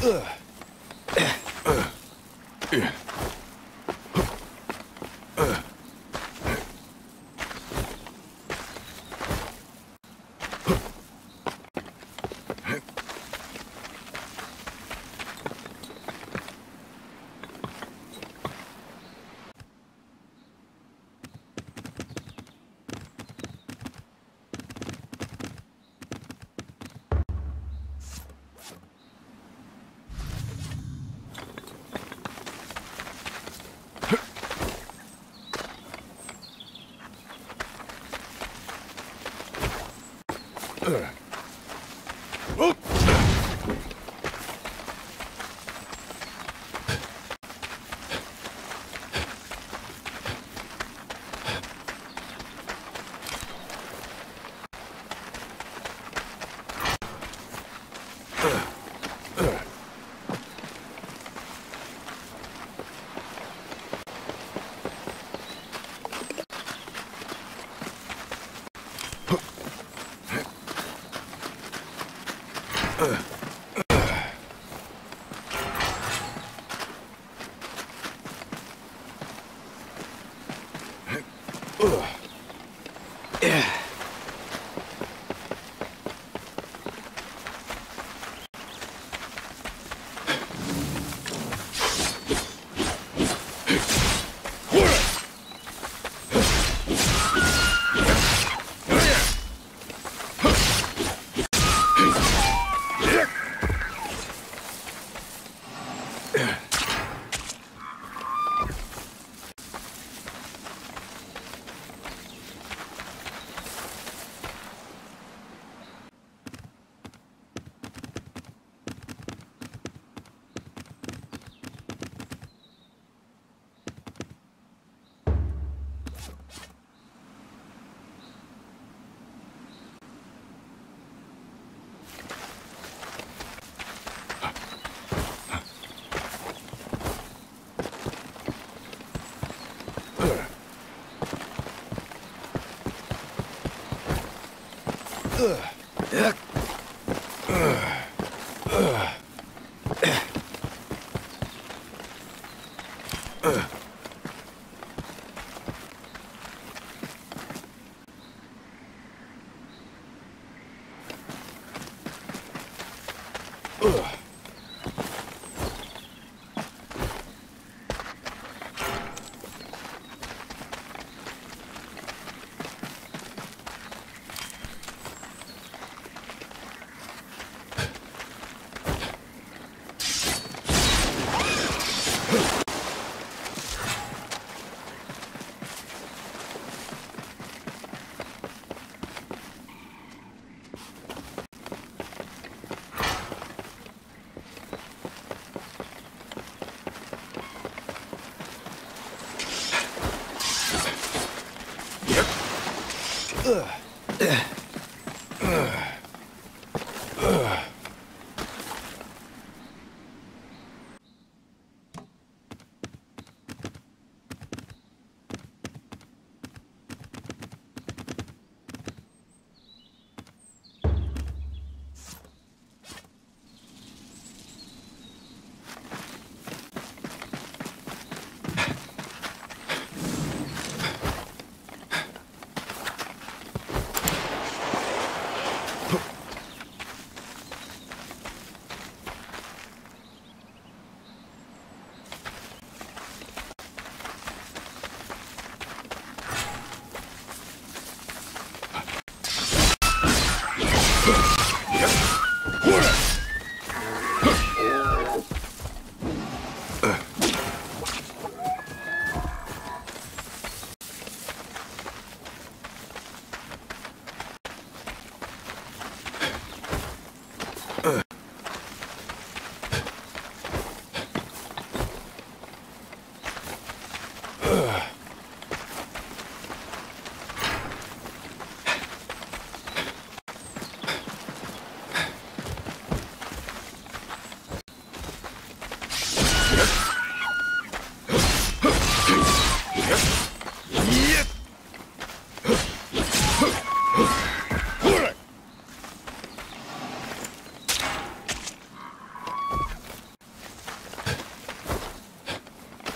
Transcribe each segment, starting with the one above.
呃呃呃 Uh. Ugh. Ugh.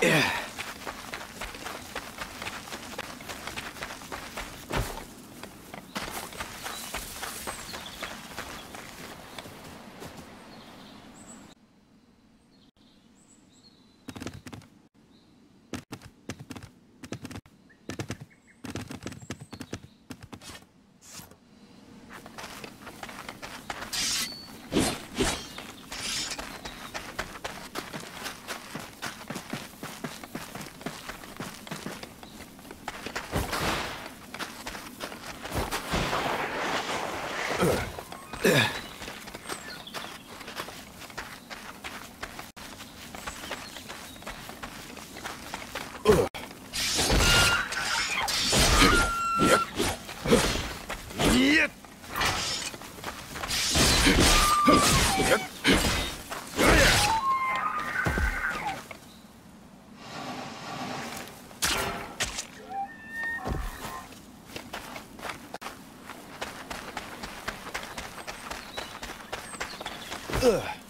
Yeah. Ugh.